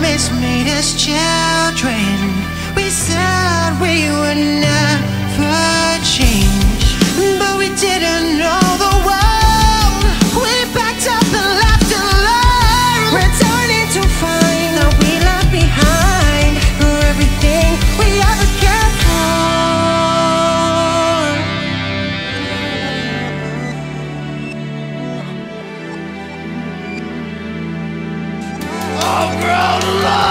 promise made as children. We said we would not. love.